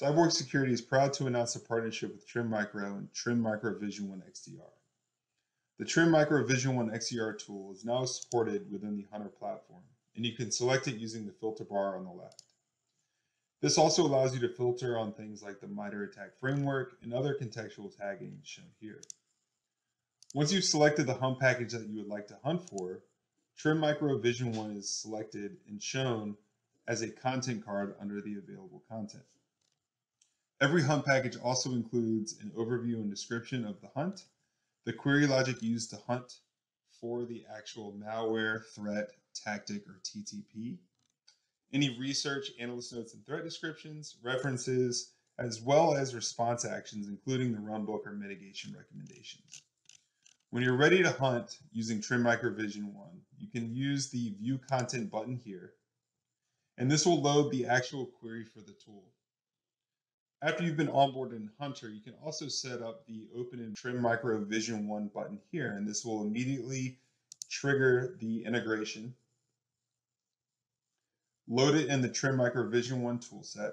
Cyborg Security is proud to announce a partnership with Trend Micro and Trend Micro Vision One XDR. The Trend Micro Vision One XDR tool is now supported within the Hunter platform, and you can select it using the filter bar on the left. This also allows you to filter on things like the MITRE ATT&CK framework and other contextual tagging shown here. Once you've selected the hunt package that you would like to hunt for, Trend Micro Vision One is selected and shown as a content card under the available content. Every hunt package also includes an overview and description of the hunt, the query logic used to hunt for the actual malware, threat, tactic, or TTP, any research, analyst notes, and threat descriptions, references, as well as response actions, including the runbook or mitigation recommendations. When you're ready to hunt using Trend Micro Vision 1, you can use the View Content button here, and this will load the actual query for the tool. After you've been onboarded in Hunter, you can also set up the Open and Trend Micro Vision 1 button here, and this will immediately trigger the integration, load it in the Trend Micro Vision 1 toolset,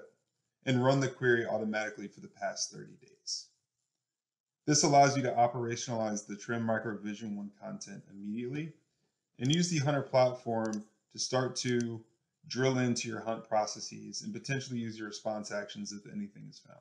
and run the query automatically for the past 30 days. This allows you to operationalize the Trend Micro Vision 1 content immediately and use the Hunter platform to start to drill into your hunt processes and potentially use your response actions if anything is found.